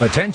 Attention.